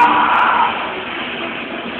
Ah!